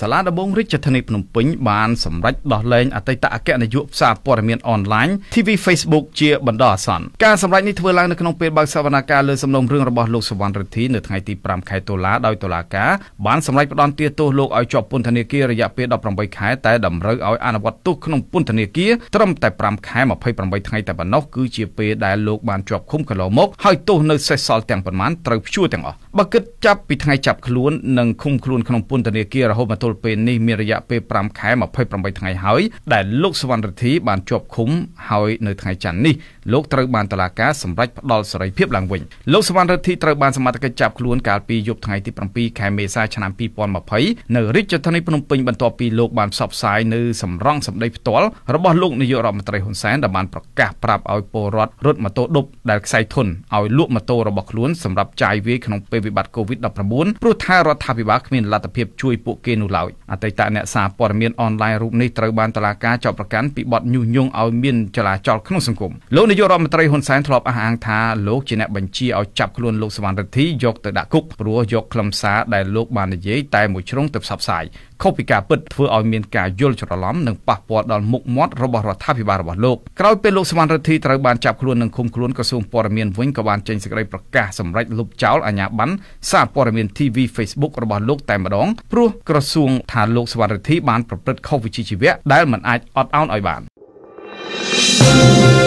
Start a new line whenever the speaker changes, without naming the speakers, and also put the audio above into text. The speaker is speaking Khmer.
សាលាដំបងរាជធានីភ្នំពេញបានសម្រេចដោះលែងអតីតអគ្គនាយកផ្សារព័ត៌មានអនឡាញ TV Facebook ជាបណ្ដោះអាសន្នការសម្រេចនេះធ្វើឡើងនៅក្នុងពេលបើកសវនកម្មលើសំណុំរឿងរបស់លោកសវណ្ណរិទ្ធីនៅថ្ងៃទី5ខែតុលាដោយតុលាការបានសម្រេចផ្តន្ទាទោសលោកឲ្យជាប់ពន្ធនាគាររយៈពេល18ខែតែតម្រូវឲ្យអនុវត្តទោសក្នុងពន្ធនាគារត្រឹមតែ5ខែ28ថ្ងៃតែប៉ុណ្ណោះគឺជាពេលដែលលោកបានជាប់ឃុំកន្លងមកហើយទោសនៅសេសសល់ទាំងប៉ុន្មានត្រូវព្យួរទាំងអស់បើគិតចាប់ពីថ្ងៃចាប់ខ្លួននិងឃុំខ្លួនក្នុងពន្ធនាគាររហូតមកទល់ពេលនេះមានរយៈពេល5ខែ28ថ្ងៃហើយដែលលោកសវណ្ណរិទ្ធីបានជាប់ឃុំហើយនៅថ្ងៃច័ន្ទនេះលោកត្រូវបានតុលាការសម្រេចផ្តល់សេរីភាពឡើងវិញលោកសវណ្ណរិទ្ធីត្រូវបានសមត្ថកិច្ចចាប់ខ្លួនកាលពីយប់ថ្ងៃទី7ខែមេសាឆ្នាំ2020នៅរាជធានីភ្នំពេញបន្ទាប់ពីលោកបានផ្សព្វផ្សាយនៅសម្រងសម្ដីផ្ទាល់របស់លោកនាយករដ្ឋមន្ត្រីហ៊ុនសែនដែលបានប្រកាសប្រាប់ឲ្យពលរដ្ឋរត់ម៉ូតូឌុបដែលខ្សែធនឲ្យលក់ម៉ូតូរបស់ខ្លួនសម្រាប់ចាយវាយក្នុងពេលវិបត្តិ COVID-19 ព្រោះថារដ្ឋាភិបាលគ្មានលទ្ធភាពជួយពួកគេនោះឡើយអតីតអ្នកសារព័ត៌មានអនឡាញរូបនេះត្រូវបានតុលាការចោទប្រកាន់ពីបទញុះញង់ឲ្យមានចលាចលក្នុងសង្គមលោកនាយករដ្ឋមន្ត្រីហ៊ុនសែនធ្លាប់អះអាងថាលោកជាអ្នកបញ្ជាឲ្យចាប់ខ្លួនលោកសវណ្ណរិទ្ធីយកទៅដាក់គុកព្រោះយកខ្លឹមសារដែលលោកបាននិយាយតែមួយជ្រុងទៅផ្សព្វផ្សាយ ខុសពីការពិតធ្វើឲ្យមានការយល់ច្រឡំនិងប៉ះពាល់ដល់មុខមាត់របស់រដ្ឋាភិបាលរបស់លោកក្រោយពេលលោកសវណ្ណរិទ្ធីត្រូវបានចាប់ខ្លួននិងឃុំខ្លួនក្រសួងព័ត៌មានវិញក៏បានចេញសេចក្តីប្រកាសសម្រេចលុបចោលអាជ្ញាប័ណ្ណសារព័ត៌មាន TV Facebook របស់លោកតែម្ដងព្រោះក្រសួងថាលោកសវណ្ណរិទ្ធីបានប្រព្រឹត្តខុសវិជ្ជាជីវៈដែលមិនអាចអត់ឱនឲ្យបាន thank you